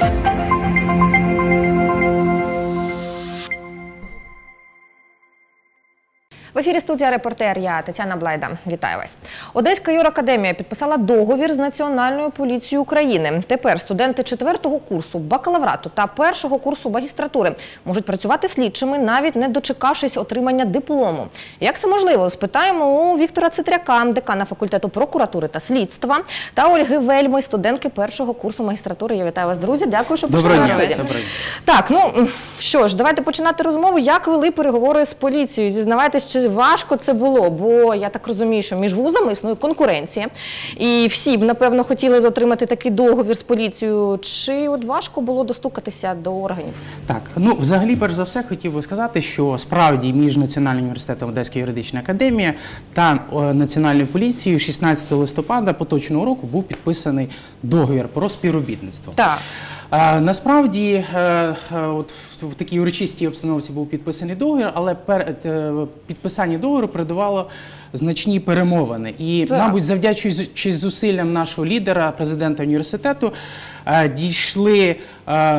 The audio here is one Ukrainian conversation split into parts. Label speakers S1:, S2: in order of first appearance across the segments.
S1: Thank you. В ефірі студія репортер. Я Тетяна Блайда. Вітаю вас. Одеська юракадемія підписала договір з Національною поліцією України. Тепер студенти четвертого курсу бакалаврату та першого курсу магістратури можуть працювати слідчими, навіть не дочекавшись отримання диплому. Як це можливо? Спитаємо у Віктора Цитряка, декана факультету прокуратури та слідства, та Ольги Вельми, студентки першого курсу магістратури. Я вітаю вас, друзі. Дякую, що прийшли на студію. Так, ну що ж, давайте починати розмову. Як вели переговори з поліцією? Зізнавайтесь, чи важко це було? Бо я так розумію, що між вузами існує конкуренція, і всі б напевно хотіли отримати такий договір з поліцією. Чи от важко було достукатися до органів?
S2: Так, ну взагалі, перш за все, хотів би сказати, що справді між Національним університетом Одеська юридична академія та е, Національною поліцією 16 листопада поточного року був підписаний договір про співробітництво.
S1: Так.
S2: Е, Насправді, е, е, от в, такій урочистій обстановці був підписаний договір, але перед підписання договору передувало значні перемовини. І,
S1: Так.
S2: мабуть, завдячуючи зусиллям нашого лідера, президента університету, дійшли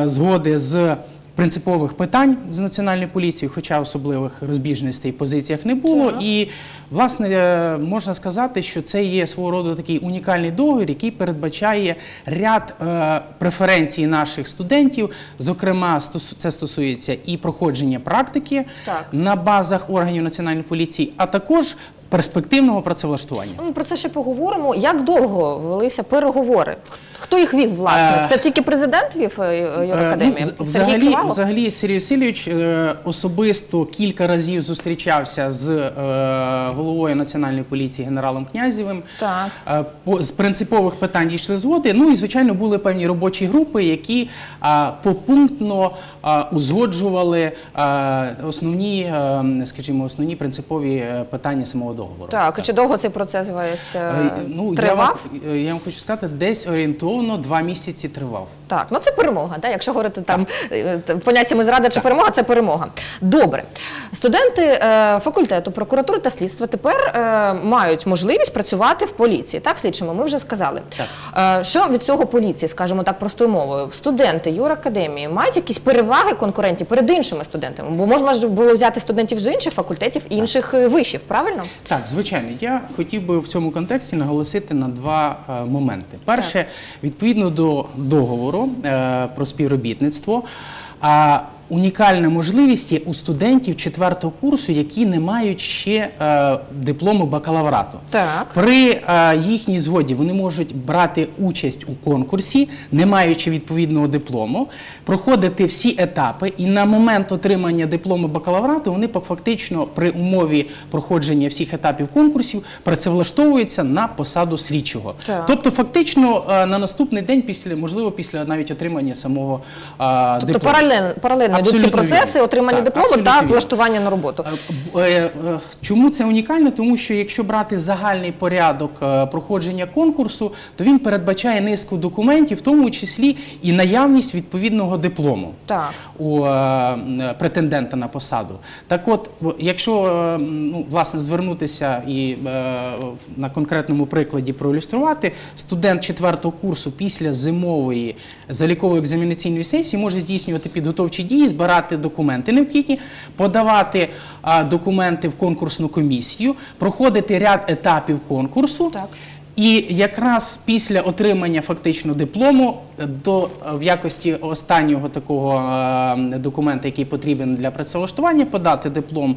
S2: згоди з. Принципових питань з національною поліцією, хоча особливих розбіжностей в позиціях не було. І власне е, можна сказати, що це є свого роду такий унікальний договір, який передбачає ряд е, преференцій наших студентів. Зокрема, це стосується і проходження практики
S1: Так.
S2: на базах органів національної поліції, а також перспективного працевлаштування.
S1: Ми про це ще поговоримо. Як довго велися переговори? Хто їх вів, власне?
S2: Е,
S1: Це тільки президент вів е, юракадемії?
S2: Е, ну, взагалі, взагалі Сергій Васильович е, особисто кілька разів зустрічався з головою національної поліції генералом Князєвим.
S1: Так.
S2: З принципових питань дійшли згоди. Ну і звичайно були певні робочі групи, які попунктно узгоджували основні, скажімо, основні принципові питання самого договору.
S1: Так, чи довго цей процес весь
S2: Ну, я вам,
S1: тривав?
S2: я вам хочу сказати, десь орієнтовно два місяці тривав.
S1: Так, ну це перемога. Да? Якщо говорити там е, т- поняттями зрада чи перемога, це перемога. Добре. Студенти е, факультету прокуратури та слідства тепер е, мають можливість працювати в поліції. Так, слідчими, ми вже сказали. Е, що від цього поліції, скажімо так, простою мовою? Студенти юракадемії мають якісь переваги конкурентні перед іншими студентами? Бо можна ж було взяти студентів з інших факультетів, інших е, вишів, правильно?
S2: Так, звичайно, я хотів би в цьому контексті наголосити на два е, моменти. Перше, відповідно до договору е, про співробітництво. Унікальна можливість є у студентів четвертого курсу, які не мають ще е, диплому бакалаврату.
S1: Так.
S2: При е, їхній згоді вони можуть брати участь у конкурсі, не маючи відповідного диплому, проходити всі етапи, і на момент отримання диплому бакалаврату вони фактично при умові проходження всіх етапів конкурсів працевлаштовуються на посаду слідчого.
S1: Так.
S2: Тобто, фактично е, на наступний день, після можливо, після навіть отримання самого е,
S1: Тобто
S2: диплому.
S1: паралельно, паралельно йдуть ці процеси
S2: вірно.
S1: отримання диплому та
S2: вірно.
S1: влаштування на роботу.
S2: Е, е, е, Чому це унікально? Тому що якщо брати загальний порядок проходження конкурсу, то він передбачає низку документів, в тому числі і наявність відповідного диплому
S1: Так.
S2: у претендента на посаду. Так от, якщо ну, власне звернутися і на конкретному прикладі проілюструвати, студент четвертого курсу після зимової залікової екзаменаційної сесії може здійснювати підготовчі дії, збирати документи необхідні, подавати а, документи в конкурсну комісію, проходити ряд етапів конкурсу.
S1: Так.
S2: І якраз після отримання фактично диплому до е, в якості останнього такого е, документа, який потрібен для працевлаштування, подати диплом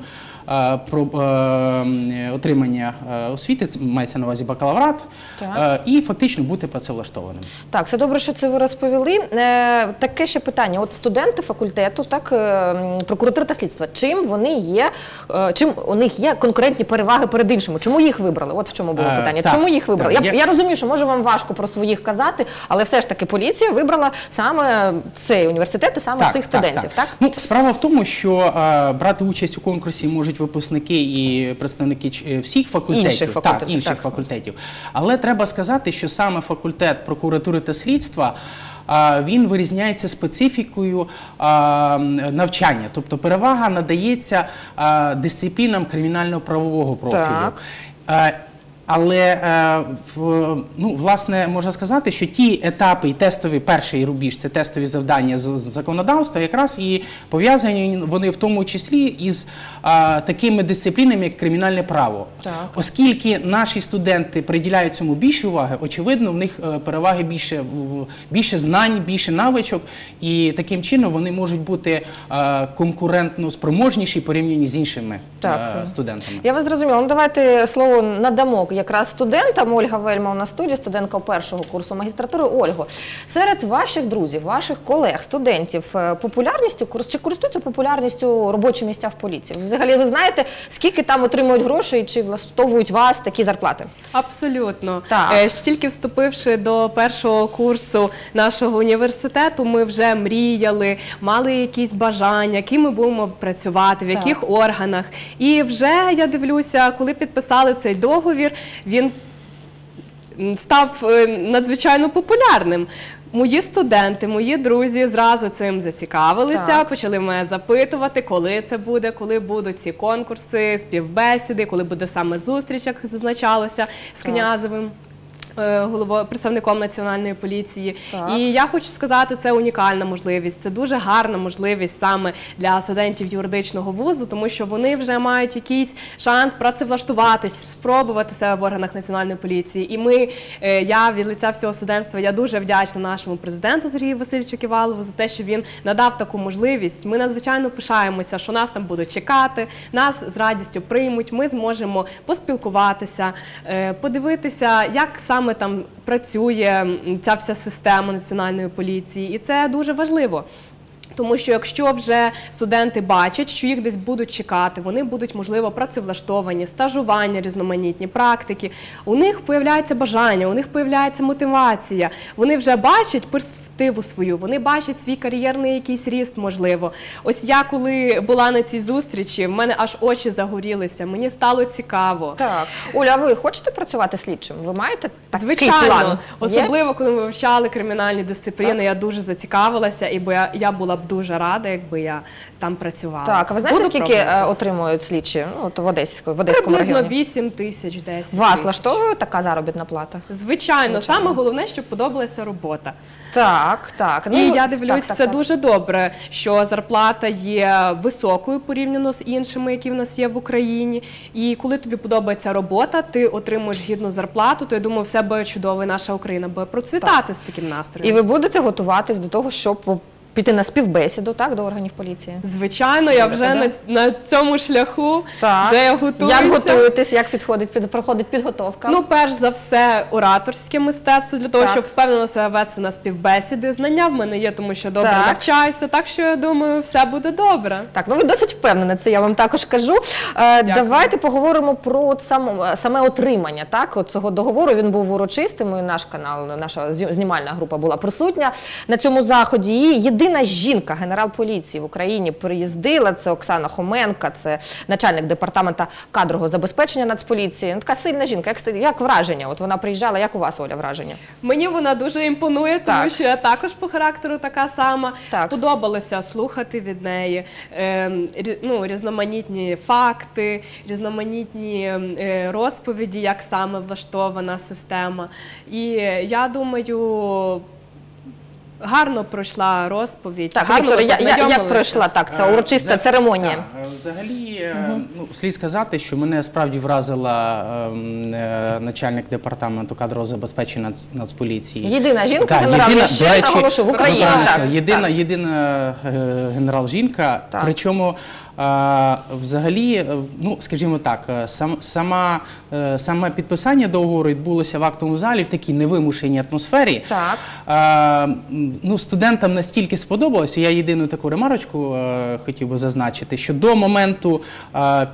S2: е, про е, отримання е, освіти, це мається на увазі бакалаврат, е, і фактично бути працевлаштованим.
S1: Так, все добре, що це ви розповіли. Е, таке ще питання: от студенти факультету, так е, м, прокуратура та слідства, чим вони є, е, чим у них є конкурентні переваги перед іншими? Чому їх вибрали? От в чому було
S2: Е,
S1: питання.
S2: так,
S1: чому їх вибрали?
S2: так,
S1: я,
S2: я-
S1: я розумію, що може вам важко про своїх казати, але все ж таки поліція вибрала саме цей університет і саме цих студентів. Так,
S2: Ну, справа в тому, що е, брати участь у конкурсі можуть випускники і представники е, всіх факультетів,
S1: Інших факультетів,
S2: так, інших
S1: так.
S2: факультетів. Але треба сказати, що саме факультет прокуратури та слідства. Він вирізняється специфікою навчання, тобто перевага надається дисциплінам кримінально-правового профілю.
S1: Так.
S2: Але е, ну, власне можна сказати, що ті етапи і тестові перший рубіж це тестові завдання з законодавства, якраз і пов'язані вони в тому числі із а, такими дисциплінами, як кримінальне право.
S1: Так.
S2: Оскільки наші студенти приділяють цьому більше уваги, очевидно, в них е, переваги більше більше знань, більше навичок, і таким чином вони можуть бути е, конкурентно спроможніші порівняні з іншими
S1: Так.
S2: е, студентами.
S1: Я вас зрозуміла. Ну давайте слово надамо якраз студентам. Ольга Вельма у нас в студії, студентка першого курсу магістратури. Ольго, серед ваших друзів, ваших колег, студентів, е, популярністю курс чи користуються популярністю робочі місця в поліції? Взагалі, ви знаєте, скільки там отримують грошей, чи влаштовують вас такі зарплати?
S3: Абсолютно.
S1: Так.
S3: Е, Тільки вступивши до першого курсу нашого університету, ми вже мріяли, мали якісь бажання, яким ми будемо працювати, в
S1: Так.
S3: яких органах. І вже я дивлюся, коли підписали цей договір, він став е, надзвичайно популярним. Мої студенти, мої друзі зразу цим зацікавилися,
S1: Так.
S3: почали мене запитувати, коли це буде, коли будуть ці конкурси, співбесіди, коли буде саме зустріч, як зазначалося з князевим. Е, Головою представником національної поліції,
S1: Так.
S3: і я хочу сказати, це унікальна можливість. Це дуже гарна можливість саме для студентів юридичного вузу, тому що вони вже мають якийсь шанс працевлаштуватись, спробувати себе в органах національної поліції. І ми, е, я від лиця всього студентства, я дуже вдячна нашому президенту Сергію Васильовичу Ківалову за те, що він надав таку можливість. Ми надзвичайно пишаємося, що нас там будуть чекати, нас з радістю приймуть. Ми зможемо поспілкуватися, е, подивитися, як саме там працює ця вся система національної поліції, і це дуже важливо. Тому що якщо вже студенти бачать, що їх десь будуть чекати, вони будуть, можливо, працевлаштовані, стажування, різноманітні практики, у них появляється бажання, у них появляється мотивація. Вони вже бачать перспективу свою, вони бачать свій кар'єрний якийсь ріст, можливо. Ось я коли була на цій зустрічі, в мене аж очі загорілися, мені стало цікаво.
S1: Так, Оля, а ви хочете працювати слідчим? Ви маєте такий
S3: Звичайно,
S1: план?
S3: Особливо коли ми вивчали кримінальні дисципліни, я дуже зацікавилася, і бо я, я була б дуже рада, якби я там працювала.
S1: Так, а ви знаєте,
S3: Буду
S1: скільки
S3: пробувати.
S1: е, отримують слідчі ну, от в Одеську, в Одеському
S3: приблизно
S1: регіоні?
S3: 8 тисяч 10
S1: Вас
S3: тисяч.
S1: влаштовує така заробітна плата?
S3: Звичайно, саме головне, щоб подобалася робота.
S1: Так, так.
S3: і
S1: ну,
S3: я дивлюсь,
S1: так, так,
S3: це
S1: так.
S3: дуже добре, що зарплата є високою порівняно з іншими, які в нас є в Україні. І коли тобі подобається робота, ти отримуєш гідну зарплату, то я думаю, все буде чудово, і наша Україна буде процвітати з таким настроєм.
S1: І ви будете готуватись до того, щоб піти на співбесіду, так, до органів поліції?
S3: Звичайно, я вже на, на цьому шляху
S1: Так.
S3: вже я готуюся.
S1: Як готуєтесь, як підходить, під, проходить підготовка?
S3: Ну, перш за все, ораторське мистецтво для того,
S1: Так.
S3: щоб впевнено себе вести на співбесіди. Знання в мене є, тому що добре
S1: Так.
S3: навчаюся, так що я думаю, все буде добре.
S1: Так, ну ви досить впевнені, це я вам також кажу. Е, давайте поговоримо про от сам, саме отримання. Так, от цього договору він був урочистим. І наш канал, наша знімальна група була присутня на цьому заході. І єдина жінка, генерал поліції в Україні, приїздила. Це Оксана Хоменка, це начальник департамента кадрового забезпечення Нацполіції. Ну, така сильна жінка. Як, як враження? От вона приїжджала. Як у вас Оля враження?
S3: Мені вона дуже імпонує, тому
S1: Так.
S3: що я також по характеру така сама.
S1: Так.
S3: Сподобалося слухати від неї е, ну, різноманітні факти, різноманітні е, розповіді, як саме влаштована система. І я думаю. Гарно пройшла розповідь.
S1: Так,
S3: гарно
S1: Вікторе, я, я, як пройшла так ця
S2: Е,
S1: урочиста церемонія?
S2: так, е, Взагалі, угу. ну, слід сказати, що мене справді вразила ем, е, начальник департаменту кадрового забезпечення Нац- Нацполіції.
S1: Єдина жінка,
S2: Так,
S1: генерал,
S2: єдина-
S1: я ще
S2: речі,
S1: наголошу, в Україні. Так,
S2: єдина,
S1: так.
S2: єдина е, генерал жінка. Причому е, взагалі, е, ну скажімо так, е, сам, сама, е, саме підписання договору відбулося в актовому залі в такій невимушеній атмосфері.
S1: Так.
S2: Ну, студентам настільки сподобалося, я єдину таку ремарочку хотів би зазначити, що до моменту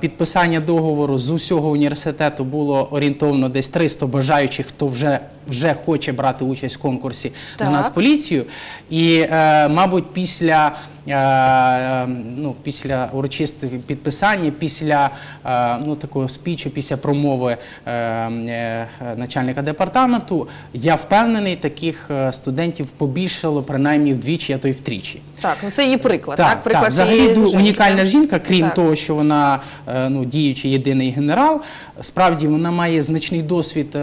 S2: підписання договору з усього університету було орієнтовно десь 300 бажаючих, хто вже, вже хоче брати участь в конкурсі
S1: Так.
S2: на Нацполіцію. І, е, мабуть, після ну, після урочистих підписання, після е, ну, такого спічу, після промови е, е, начальника департаменту, я впевнений, таких е, студентів побільшало принаймні вдвічі, а то й втричі.
S1: Так, ну це її приклад. Так,
S2: Так,
S1: приклад
S2: так, взагалі
S1: жінки,
S2: унікальна жінка, крім
S1: Так.
S2: того, що вона ну, діючий єдиний генерал. Справді вона має значний досвід,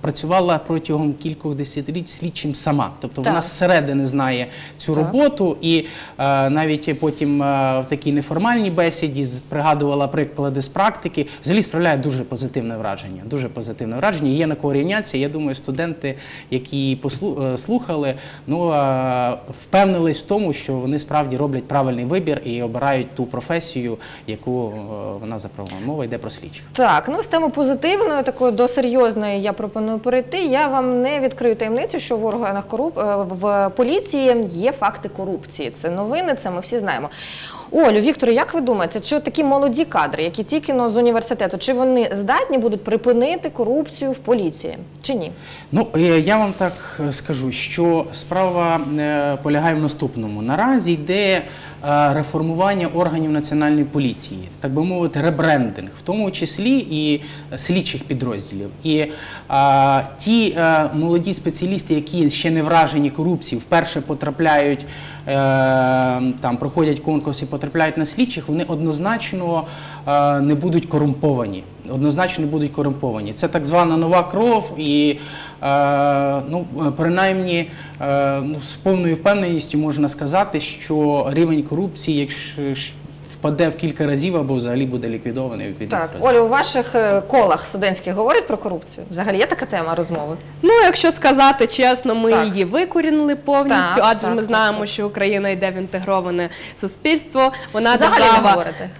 S2: працювала протягом кількох десятиліть слідчим сама. Тобто вона зсередини знає цю
S1: Так.
S2: роботу і навіть потім е, в такій неформальній бесіді пригадувала приклади з практики. Взагалі справляє дуже позитивне враження. Дуже позитивне враження. Є на кого рівнятися. Я думаю, студенти, які послу- е, ну е, впевнились в тому, що вони справді роблять правильний вибір і обирають ту професію, яку е, вона запропонувала. Мова йде про слідчих.
S1: Так, ну з теми позитивної, такої до серйозної я пропоную перейти. Я вам не відкрию таємницю, що в органах коруп... е, в поліції є факти корупції. Це новини, це ми всі знаємо. Олю, Вікторе, як ви думаєте, чи такі молоді кадри, які тільки з університету, чи вони здатні будуть припинити корупцію в поліції, чи ні?
S2: Ну, е, я вам так е, скажу, що справа е, полягає в наступному. Наразі йде реформування органів національної поліції, так би мовити, ребрендинг, в тому числі і слідчих підрозділів. І е, ті е, молоді спеціалісти, які ще не вражені корупцією, вперше потрапляють, е, там проходять конкурс і потрапляють на слідчих, вони однозначно е, не будуть корумповані. Однозначно будуть корумповані. Це так звана нова кров, і е, ну, принаймні е, ну, з повною впевненістю можна сказати, що рівень корупції, якщо впаде в кілька разів або взагалі буде ліквідований від
S1: Так, Олю, у ваших е, колах студентських говорять про корупцію? Взагалі є така тема розмови?
S3: Ну, якщо сказати чесно, ми
S1: Так.
S3: її викорінили повністю,
S1: Так,
S3: адже
S1: так,
S3: ми
S1: так,
S3: знаємо,
S1: так.
S3: що Україна йде в інтегроване суспільство. Вона
S1: Взагалі не
S3: держава.
S1: говорите.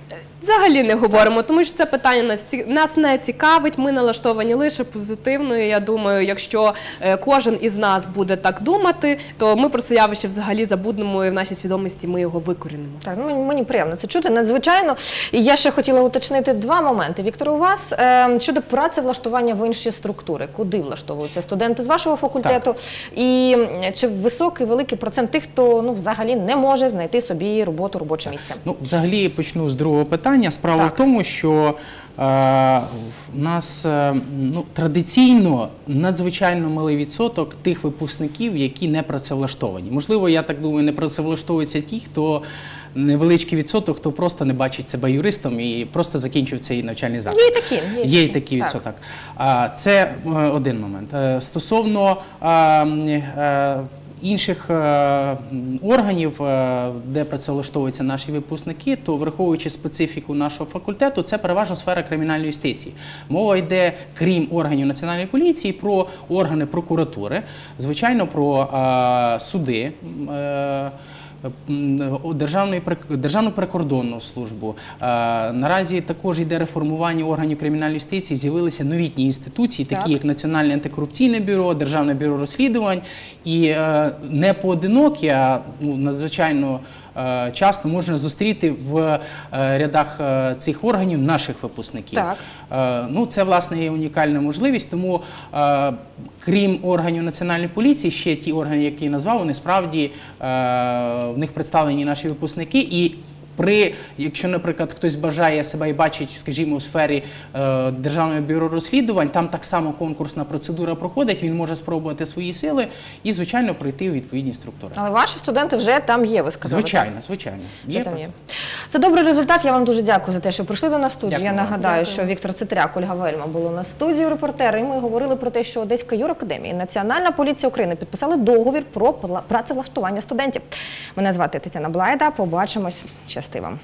S3: Взагалі не говоримо, тому що це питання нас ці- нас не цікавить. Ми налаштовані лише позитивно. І Я думаю, якщо е, кожен із нас буде так думати, то ми про це явище взагалі забудемо і в нашій свідомості ми його викорінимо.
S1: Так, ну мені, мені приємно це чути надзвичайно. І я ще хотіла уточнити два моменти. Віктор, у вас е, щодо працевлаштування в інші структури, куди влаштовуються студенти з вашого факультету, і чи високий великий процент тих, хто ну взагалі не може знайти собі роботу, робоче місце?
S2: Ну, взагалі почну з другого питання. Справа
S1: Так.
S2: в тому, що е, в нас е, ну, традиційно надзвичайно малий відсоток тих випускників, які не працевлаштовані. Можливо, я так думаю, не працевлаштовуються ті, хто невеличкий відсоток, хто просто не бачить себе юристом і просто закінчив цей навчальний заклад.
S1: Є і такі.
S2: Є і такий
S1: Так.
S2: відсоток. Це е, один момент. Стосовно інших е, органів, е, де працевлаштовуються наші випускники, то враховуючи специфіку нашого факультету, це переважно сфера кримінальної юстиції. Мова йде, крім органів національної поліції, про органи прокуратури, звичайно, про е, суди. Е, прик- Державну прикордонну службу. Е, Наразі також йде реформування органів кримінальної юстиції. З'явилися новітні інституції, такі
S1: Так.
S2: як Національне антикорупційне бюро, Державне бюро розслідувань. І е, не поодинокі, а ну, надзвичайно е, часто можна зустріти в е, рядах е, цих органів наших випускників.
S1: Так.
S2: Е, Ну, це власне є унікальна можливість. Тому, е, крім органів національної поліції, ще ті органи, які я назвав, вони справді е, в них представлені наші випускники. І при, якщо, наприклад, хтось бажає себе і бачить, скажімо, у сфері е, Державного бюро розслідувань, там так само конкурсна процедура проходить, він може спробувати свої сили і, звичайно, пройти у відповідні структури.
S1: Але ваші студенти вже там є, ви сказали. так?
S2: Звичайно, звичайно.
S1: Там є?
S2: це.
S1: Добрий результат. Я вам дуже дякую за те, що прийшли до нас в студію. Я нагадаю, що Віктор Цитряк, Ольга Вельма було на студії репортери. І ми говорили про те, що Одеська юракадемія і Національна поліція України підписали договір про працевлаштування студентів. Мене звати Тетяна Блайда. Побачимось. Вам.